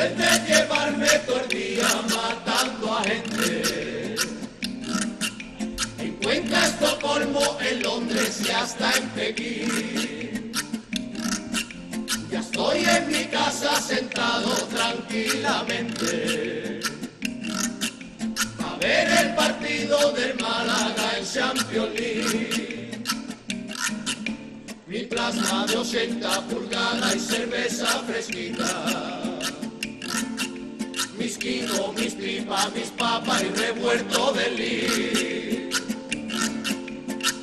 Puedes llevarme todo el día matando a gente. Encuentra Estocolmo, en Londres y hasta en Pekín. Ya estoy en mi casa sentado tranquilamente. A ver el partido del Málaga en Champions League. Mi plasma de 80 pulgadas y cerveza fresquita. Mis quinos, mis pipas, mis papas y revuelto de lis.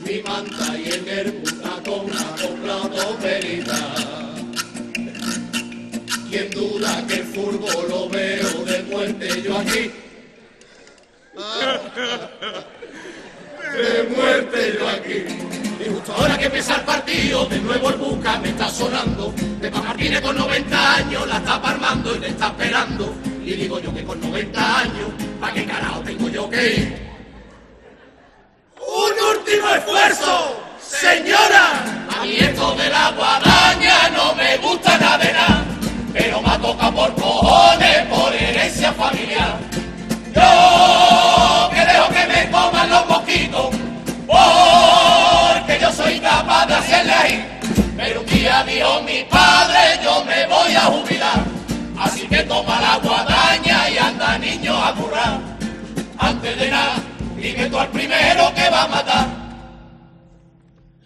Mi manta y el bermuda con una comprado perita. Quien duda que el furbo lo veo de muerte yo aquí. De muerte yo aquí. Y justo ahora que empieza el partido, de nuevo el buca me está sonando. De Martínez con 90 años la está parmando y le está esperando. Y digo yo que con 90 años, ¿para qué carajo tengo yo que ir? ¡Un último esfuerzo! ¡Señora! A mí esto de la guadaña no me gusta nada pero me ha tocado por cojones, por herencia familiar. Yo que dejo que me coman los mosquitos, porque yo soy capaz de hacerle ahí. Pero un día dijo mi padre, yo me voy a jubilar. Así que toma la niño a currar. Antes de nada, tú al primero que va a matar.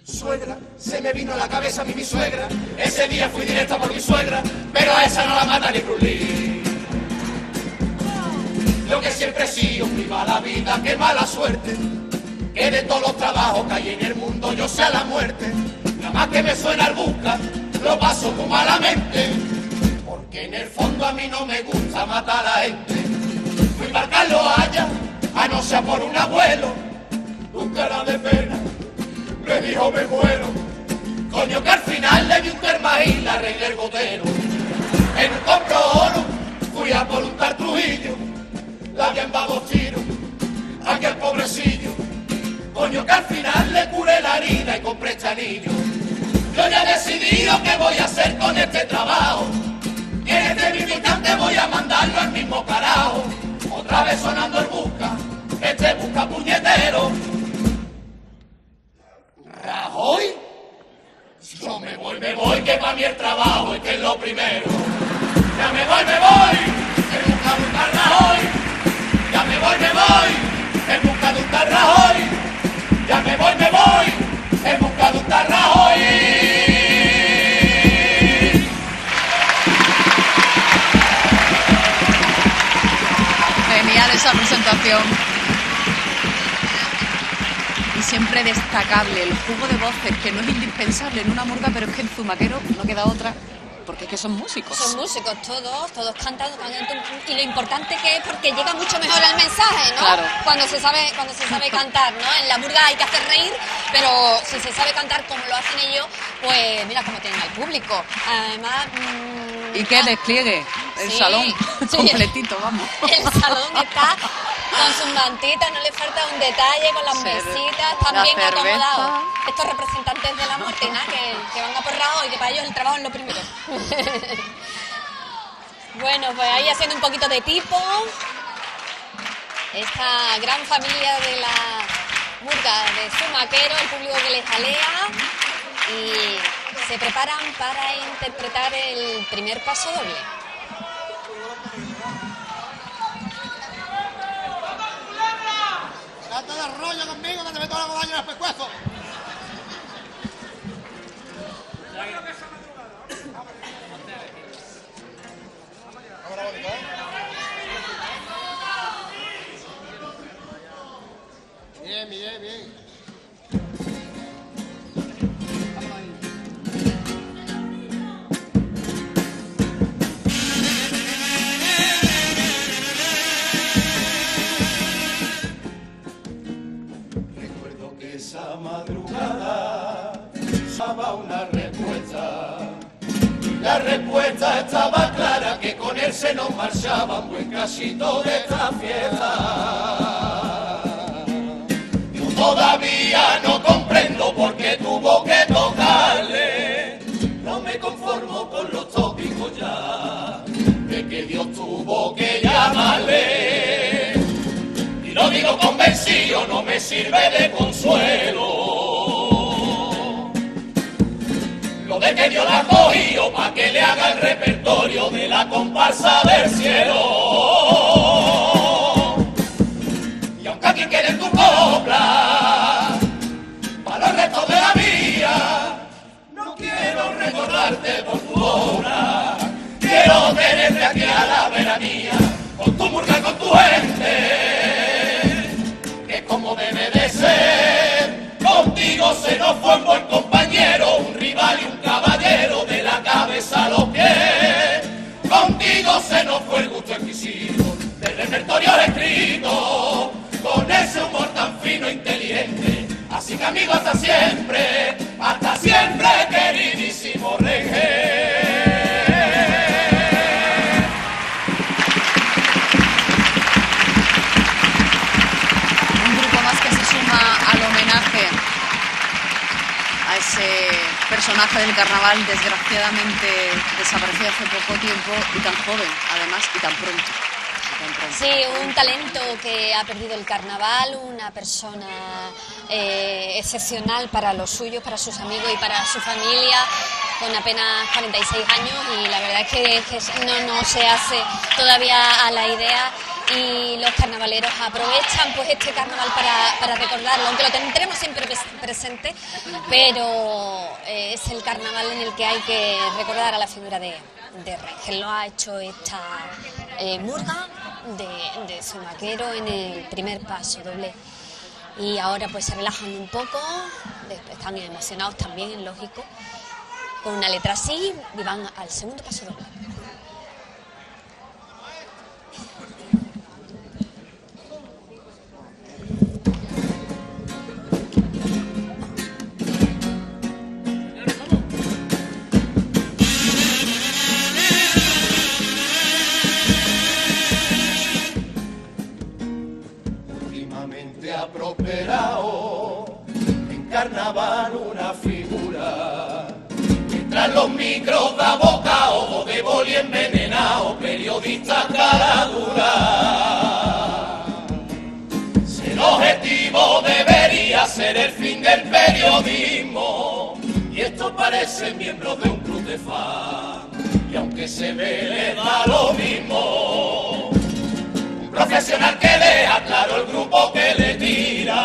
Suegra, se me vino a la cabeza a mí mi suegra. Ese día fui directa por mi suegra, pero a esa no la mata ni Brulí. Lo que siempre he sido, mi mala vida, qué mala suerte. Que de todos los trabajos que hay en el mundo yo sea la muerte. Nada más que me suena el busca, lo paso como malamente. Porque en el fondo a mí no me gusta matar a la gente. Fui marcarlo allá, a no ser por un abuelo. Un cara de pena, le dijo me muero. Coño que al final le di un terma y la arreglé el gotero. En un compro oro, fui a por un tartrujillo. La había en vagos tiros, aquel pobrecillo. Coño que al final le curé la herida y compré este anillo. Yo ya he decidido qué voy a hacer con este trabajo. Y en este mismo instante voy a mandarlo al mismo carajo. Otra vez sonando el busca, este busca puñetero. ¿Rajoy? Yo me voy, me voy, que para mí el trabajo es que es lo primero. Ya me voy, me voy, en busca de un Rajoy. Ya me voy, me voy, en busca de un Rajoy. Ya me voy, me voy, en busca de un Rajoy. Presentación. Y siempre destacable el juego de voces, que no es indispensable en una murga, pero es que en Zumaquero no queda otra, porque es que son músicos. Son músicos todos, todos cantan, cantan, y lo importante que es porque llega mucho mejor el mensaje, ¿no? Claro. Cuando se sabe, cuando se sabe cantar, ¿no? En la murga hay que hacer reír, pero si se sabe cantar como lo hacen ellos, pues mira cómo tienen al público. Además, mm, Y que despliegue el Sí, salón sí. completito, vamos. el salón está con sus mantitas, no le falta un detalle con las mesitas, la están bien cerveza. acomodados. Estos representantes de la muerte, ¿no? que, que van a porrado y que para ellos el trabajo es lo primero. bueno, pues ahí haciendo un poquito de pipo. Esta gran familia de la murga de Sumaquero, el público que les jalea y se preparan para interpretar el primer paso doble. Trata de rollo conmigo que te meto la guadaña en el pescuezo. de esta fiesta. Yo todavía no comprendo por qué tuvo que tocarle. No me conformo con los tópicos ya, de que Dios tuvo que llamarle. Y lo digo convencido, no me sirve de consuelo. Lo de que Dios la cogió repertorio de la comparsa del cielo. Y aunque aquí quieren tu copla, para el resto de la vida, no quiero recordarte por tu obra. Quiero tenerte aquí a la veranía, con tu murga, con tu gente, que como debe de ser, contigo se nos fue un buen compañero, Así que amigo, hasta siempre, hasta siempre, queridísimo Rege. Un grupo más que se suma al homenaje a ese personaje del carnaval desgraciadamente desaparecido hace poco tiempo y tan joven, además, y tan pronto. Sí, un talento que ha perdido el carnaval, una persona eh, excepcional para los suyos, para sus amigos y para su familia, con apenas 46 años y la verdad es que, no, no se hace todavía a la idea y los carnavaleros aprovechan pues este carnaval para, para recordarlo, aunque lo tendremos siempre pres- presente, pero eh, es el carnaval en el que hay que recordar a la figura de, de Rengel. Lo ha hecho esta eh, murga de, de Zumaquero en el primer paso doble. Y ahora pues se relajan un poco, después están emocionados también, lógico, con una letra así y van al segundo paso doble. Esto parece miembros de un club de fan, y aunque se ve le da lo mismo profesional que deja claro el grupo que le tira.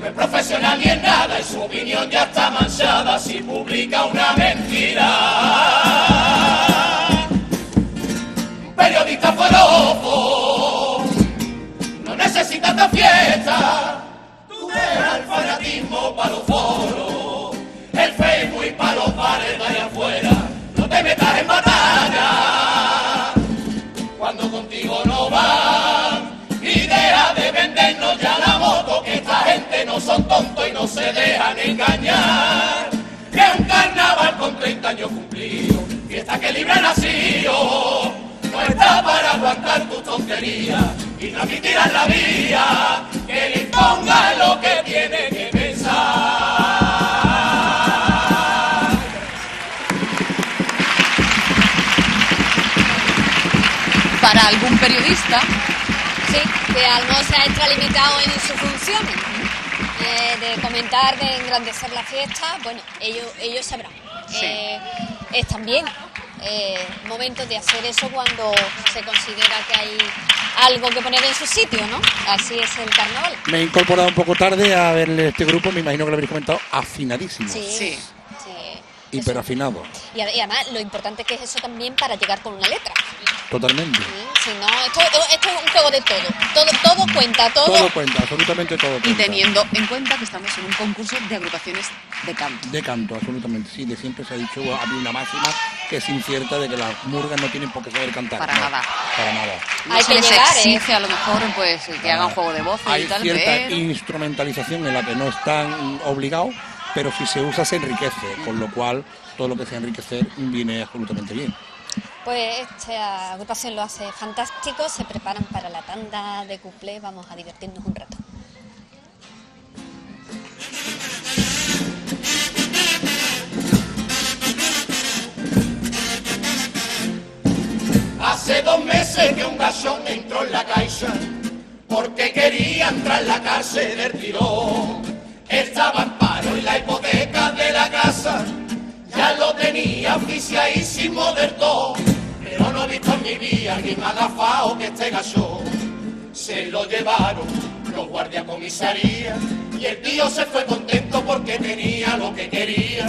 No es profesional ni en nada y su opinión ya está manchada si publica una mentira. Un periodista ojo, no necesita esta fiesta. El fanatismo para los foros, el Facebook y para los bares de allá afuera. No te metas en batalla cuando contigo no van. Y deja de vendernos ya la moto que esta gente no son tontos y no se dejan engañar. Que un carnaval con 30 años cumplidos fiesta que libre nacido no está para aguantar tu tontería y tirar la vía que le imponga lo que tiene que pensar Para algún periodista, Sí, que al no se ha extralimitado en sus funciones eh, de comentar, de engrandecer la fiesta, bueno, ellos, ellos sabrán. Sí. Eh, es también eh, momento de hacer eso cuando se considera que hay algo que poner en su sitio, ¿no? Así es el carnaval. Me he incorporado un poco tarde a ver este grupo, me imagino que lo habréis comentado, afinadísimo. Sí. Sí. sí. Hiper Eso. afinado, Y, ad- y además lo importante que es eso también para llegar con una letra. Totalmente. ¿sí? Si no, esto, esto es un juego de todo. Todo, todo cuenta, todo. Todo cuenta, absolutamente todo y teniendo en cuenta que estamos en un concurso de agrupaciones de canto. De canto, absolutamente. Sí, de siempre se ha dicho, había una máxima que es incierta de que las murgas no tienen por qué saber cantar. Para No, nada. Para nada. No Hay se que les llegar, ¿eh? exige a lo mejor pues que hagan juego de voces Hay y tal, cierta pero instrumentalización en la que no están obligados, pero si se usa se enriquece, con lo cual todo lo que sea enriquecer viene absolutamente bien. Pues esta agrupación lo hace fantástico, se preparan para la tanda de cuplé, vamos a divertirnos un rato. Hace dos meses que un gachón entró en la caixa porque quería entrar en la cárcel del tirón. Estaba en paro y la hipoteca de la casa ya lo tenía oficiadísimo del todo. En agafado que este gachón. Se lo llevaron los guardias comisaría y el tío se fue contento porque tenía lo que quería.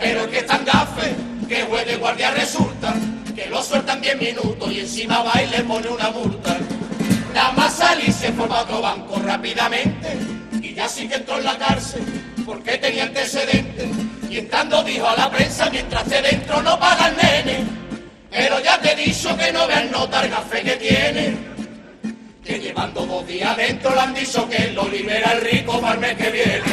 Pero el que es tan gafe que fue de guardia resulta que lo sueltan 10 minutos y encima va y le pone una multa. Nada más salir se forma otro banco rápidamente y ya sí que entró en la cárcel porque tenía antecedentes. Y entrando dijo a la prensa mientras de dentro no paga el nene. Pero ya te he dicho que no vean nota el café que tiene. Que llevando dos días dentro le han dicho que lo libera el rico para el mes que viene.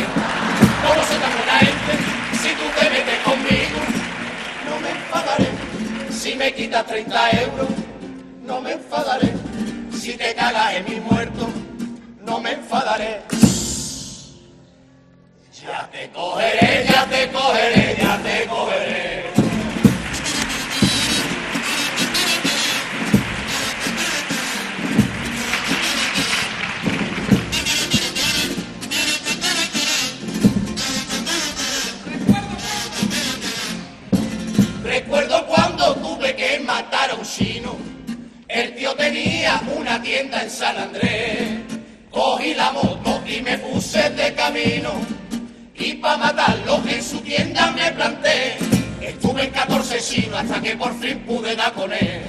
¿Cómo se te la gente si tú te metes conmigo? No me enfadaré. Si me quitas 30 euros, no me enfadaré. Si te cagas en mi muerto, no me enfadaré. Ya te cogeré, ya te cogeré, ya te cogeré. El tío tenía una tienda en San Andrés. Cogí la moto y me puse de camino. Y para matarlo en su tienda me planté. Estuve en 14 chinos hasta que por fin pude dar con él.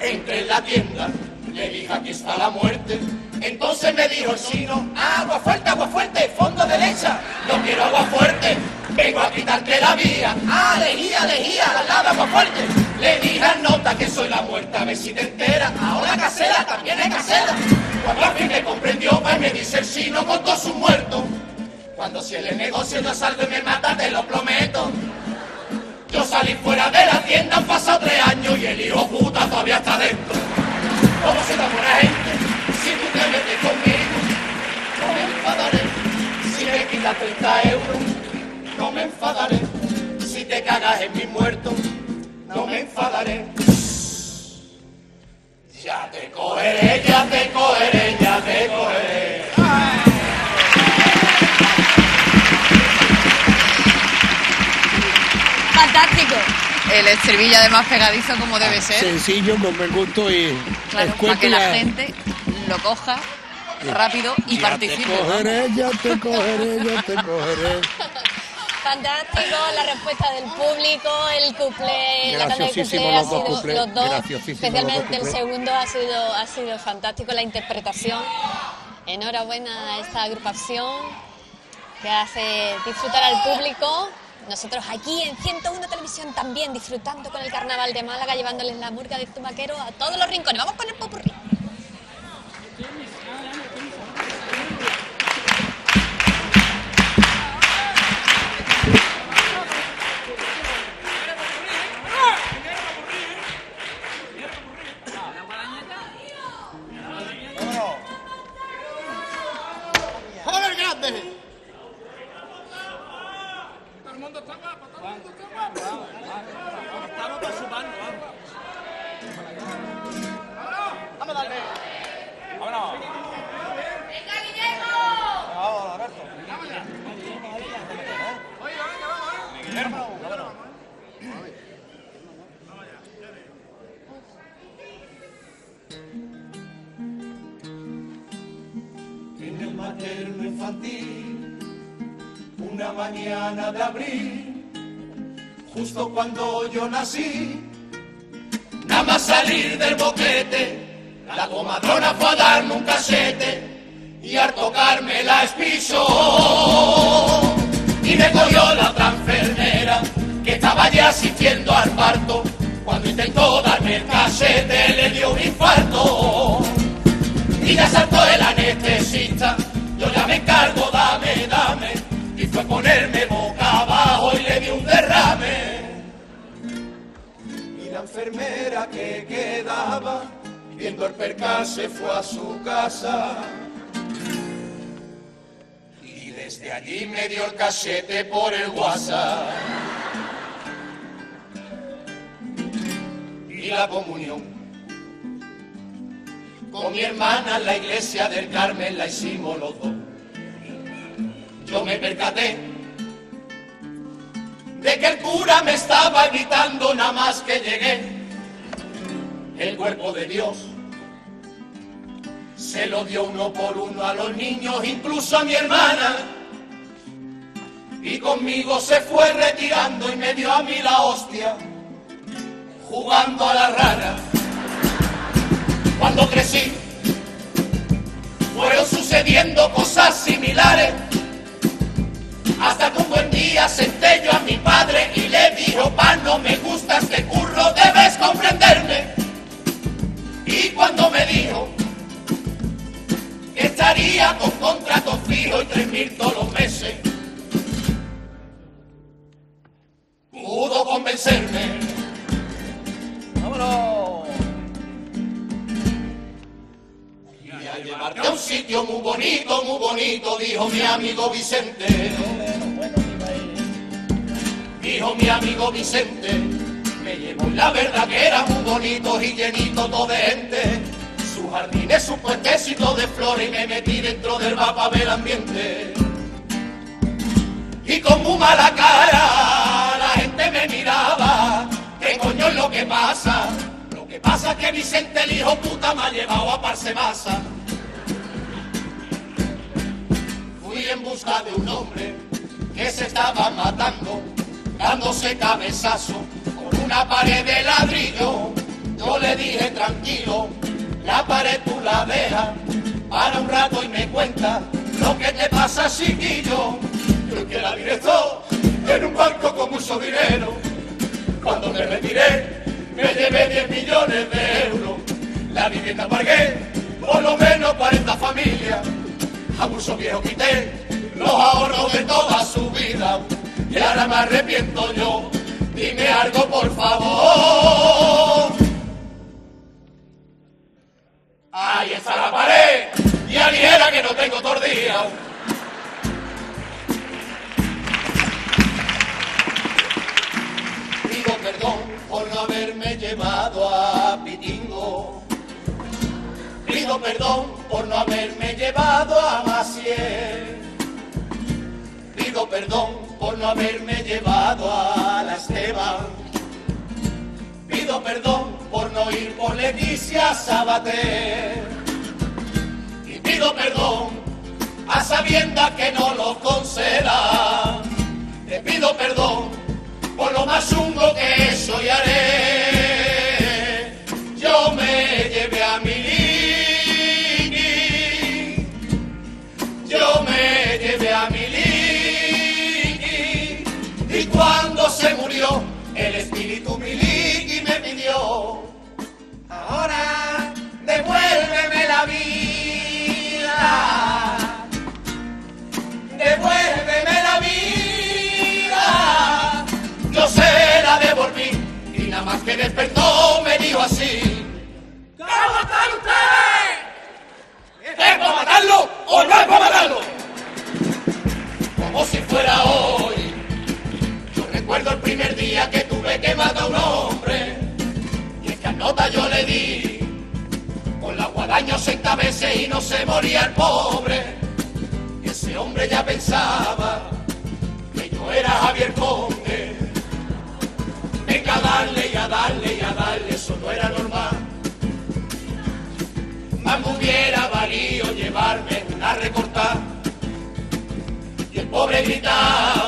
Entré en la tienda, le dije aquí está la muerte. Entonces me dijo el chino, agua fuerte, agua fuerte, fondo derecha. No quiero agua fuerte, vengo a quitarte la vía. Ah, lejía, lejía, al lado agua fuerte. Le dije a nota que soy la muerta, a ver si te entera. Ahora casera, también es casera. Cuando al fin me comprendió, pues me dice el chino con todos sus muertos. Cuando si el negocio no salgo y me mata, te lo prometo. Yo salí fuera de la tienda, han pasado tres años y el hijo puta todavía está dentro. ¿Cómo se da buena gente? Si tú te metes conmigo, no me enfadaré. Si me quitas 30 euros, no me enfadaré. Si te cagas en mi muerto, no me enfadaré. Ya te cogeré, ya te cogeré, ya te cogeré. Fantástico. El estribillo además pegadizo como debe ser. Sencillo, con buen gusto y Claro, para que la gente lo coja rápido y ya participe. te cogeré, ya te cogeré, ya te cogeré. Fantástico, la respuesta del público, el cuplé, la tanda de cuplé ha los dos sido cuplés, los dos, graciosísimo los dos especialmente el segundo ha sido ha sido fantástico la interpretación. Enhorabuena a esta agrupación que hace disfrutar al público. Nosotros aquí en 101 Televisión también disfrutando con el Carnaval de Málaga, llevándoles la murga de Zumaquero a todos los rincones. Vamos con el popurrí. En el materno infantil, una mañana de abril, justo cuando yo nací, nada más salir del boquete, la comadrona fue a darme un casete y al tocarme la espichó y me cogió la otra enfermera que estaba ya asistiendo al parto. Cuando intentó darme el casete le dio un infarto y ya saltó el anestesista. Yo ya me encargo, dame, dame. Y fue a ponerme boca abajo y le di un derrame. Y la enfermera que quedaba, viendo el percance, fue a su casa. Y desde allí me dio el casete por el WhatsApp. Y la comunión Con mi hermana en la iglesia del Carmen la hicimos los dos. Yo me percaté de que el cura me estaba gritando nada más que llegué. El cuerpo de Dios se lo dio uno por uno a los niños, incluso a mi hermana. Y conmigo se fue retirando y me dio a mí la hostia, jugando a la rara. Cuando crecí, fueron sucediendo cosas similares. Hasta que un buen día senté yo a mi padre y le dijo, pa, no me gusta este curro, debes comprenderme. Y cuando me dijo que estaría con contrato fijo y tres mil todos los meses, pudo convencerme. A un sitio muy bonito, muy bonito, dijo mi amigo Vicente. Dijo mi amigo Vicente, me llevó la verdad que era muy bonito y llenito todo de gente. Sus jardines, sus puentecitos de flores y me metí dentro del mapa a ver el ambiente. Y con muy mala cara la gente me miraba, ¿qué coño es lo que pasa? Lo que pasa es que Vicente el hijo puta me ha llevado a Parse Masa. En busca de un hombre que se estaba matando, dándose cabezazo con una pared de ladrillo. Yo le dije tranquilo, la pared tú la dejas, para un rato y me cuenta lo que te pasa, chiquillo. Yo que era director en un banco con mucho dinero. Cuando me retiré, me llevé 10 millones de euros. La vivienda pagué por lo menos 40 familias. A mucho viejo quité los ahorros de toda su vida. Y ahora me arrepiento yo. Dime algo, por favor. Ahí está la pared. Y aligera que no tengo tordía. Pido perdón por no haberme llevado a Pitingo. Pido perdón por no haberme llevado a Maciel. Pido perdón por no haberme llevado a la Esteban. Pido perdón por no ir por Leticia Sabater. Y pido perdón a sabiendas que no lo conceda. Te pido perdón por lo más chungo que soy haré. Que despertó me dijo así. ¿Cómo están ustedes? ¿Es para matarlo o no es para matarlo? Como si fuera hoy. Yo recuerdo el primer día que tuve que matar a un hombre. Y esta nota yo le di. Con la guadaña 60 veces y no se moría el pobre. Y ese hombre ya pensaba que yo era Javier Conde. A darle y a darle y a darle, eso no era normal. Más hubiera valido llevarme una recortada. Y el pobre gritaba,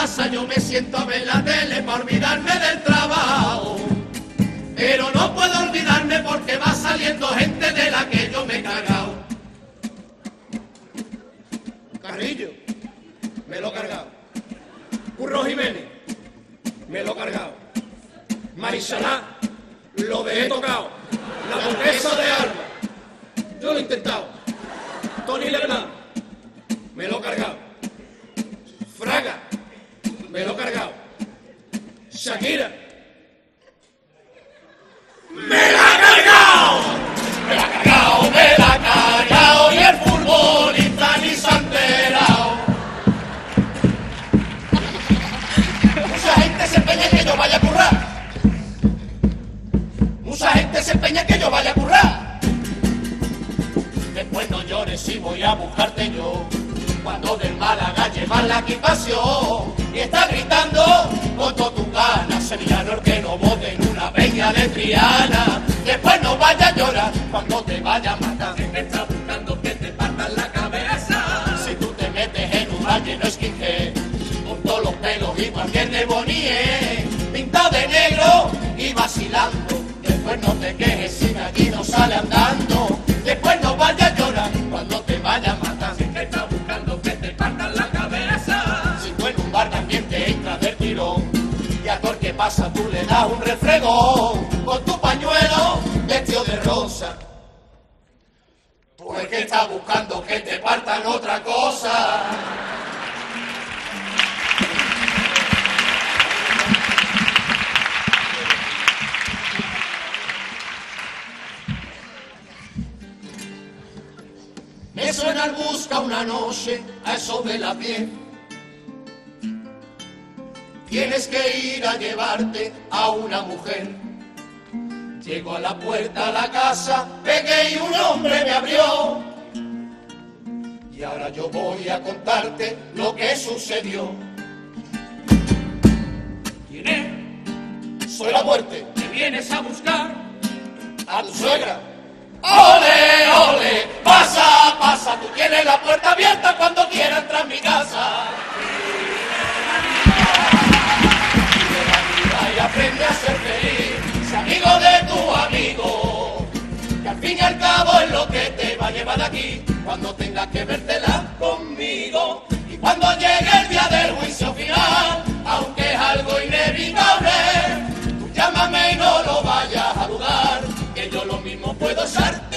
casa yo me siento a ver la tele para olvidarme del trabajo. Pero no puedo olvidarme porque va saliendo gente de la que yo me he cagado. Carrillo, me lo he cargado. Curro Jiménez, me lo he cargado. Marisalá, lo dejé tocado. La duquesa de Alba, yo lo he intentado. Le das un refregón. Que ir a llevarte a una mujer. Llego a la puerta a la casa, pegué y un hombre me abrió. Y ahora yo voy a contarte lo que sucedió. ¿Quién es? Soy la muerte. ¿Me vienes a buscar? A tu suegra. ¡Ole, ole! Pasa, pasa, tú tienes la puerta abierta cuando quieras entrar en mi casa. Aprende a ser feliz, sé amigo de tu amigo. Que al fin y al cabo es lo que te va a llevar aquí cuando tengas que vértela conmigo. Y cuando llegue el día del juicio final, aunque es algo inevitable, tú llámame y no lo vayas a dudar, que yo lo mismo puedo echarte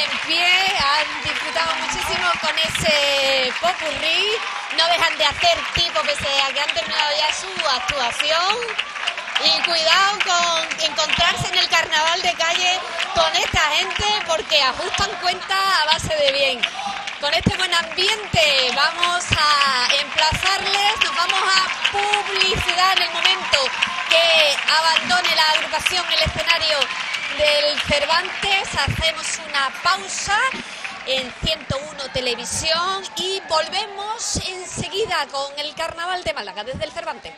en pie han disfrutado muchísimo con ese popurrí. No dejan de hacer tipo pese a que han terminado ya su actuación. Y cuidado con encontrarse en el carnaval de calle con esta gente porque ajustan cuenta a base de bien. Con este buen ambiente vamos a emplazarles, nos vamos a publicidad en el momento que abandone la agrupación el escenario del Cervantes. Hacemos una pausa en 101 Televisión y volvemos enseguida con el carnaval de Málaga desde el Cervantes.